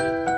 Bye.